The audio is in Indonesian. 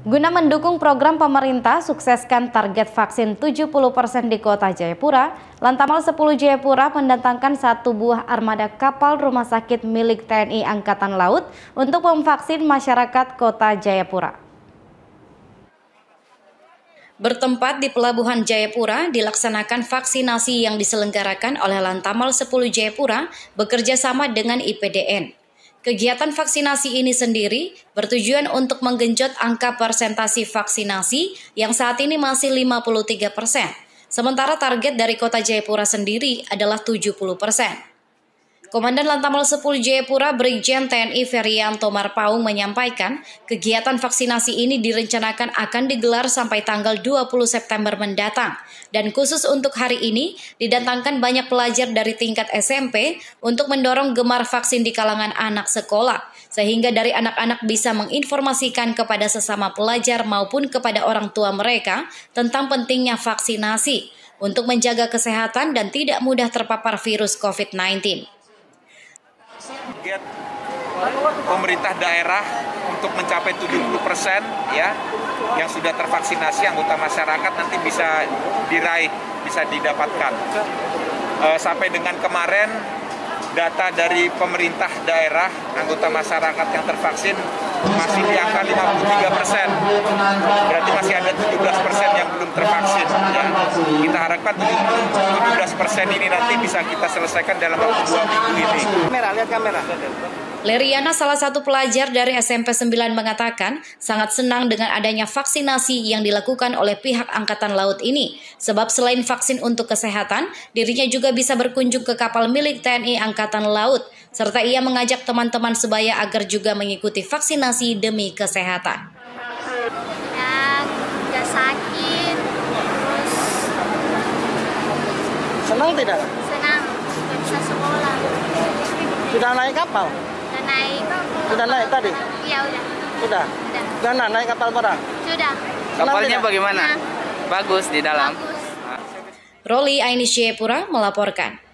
Guna mendukung program pemerintah sukseskan target vaksin 70% di kota Jayapura, Lantamal 10 Jayapura mendatangkan satu buah armada kapal rumah sakit milik TNI Angkatan Laut untuk memvaksin masyarakat kota Jayapura. Bertempat di Pelabuhan Jayapura, dilaksanakan vaksinasi yang diselenggarakan oleh Lantamal 10 Jayapura bekerja sama dengan IPDN. Kegiatan vaksinasi ini sendiri bertujuan untuk menggenjot angka persentasi vaksinasi yang saat ini masih 53 persen. Sementara target dari kota Jayapura sendiri adalah 70 persen. Komandan Lantamal 10 Jayapura Brigjen TNI Ferianto Marpaung menyampaikan, kegiatan vaksinasi ini direncanakan akan digelar sampai tanggal 20 September mendatang. Dan khusus untuk hari ini, didatangkan banyak pelajar dari tingkat SMP untuk mendorong gemar vaksin di kalangan anak sekolah. Sehingga dari anak-anak bisa menginformasikan kepada sesama pelajar maupun kepada orang tua mereka tentang pentingnya vaksinasi untuk menjaga kesehatan dan tidak mudah terpapar virus COVID-19 target pemerintah daerah untuk mencapai 70 persen ya yang sudah tervaksinasi anggota masyarakat nanti bisa diraih, bisa didapatkan. E, sampai dengan kemarin data dari pemerintah daerah anggota masyarakat yang tervaksin masih di angka 53 persen. Berarti masih ada 17 persen yang belum tervaksin. Kita harapkan 17 persen ini nanti bisa kita selesaikan dalam waktu dua minggu ini. Kamera, lihat kamera. Leriana, salah satu pelajar dari SMP 9 mengatakan sangat senang dengan adanya vaksinasi yang dilakukan oleh pihak Angkatan Laut ini. Sebab selain vaksin untuk kesehatan, dirinya juga bisa berkunjung ke kapal milik TNI Angkatan Laut. Serta ia mengajak teman-teman sebaya agar juga mengikuti vaksinasi demi kesehatan. Ya, sakit, terus... Senang tidak? Senang, bisa sekolah. Sudah naik kapal? naik. Sudah naik tadi? Iya udah. Sudah? Sudah. Sudah naik kapal perang? Sudah. Kapalnya bagaimana? Nah. Bagus di dalam. Bagus. Roli Ainisye Pura melaporkan.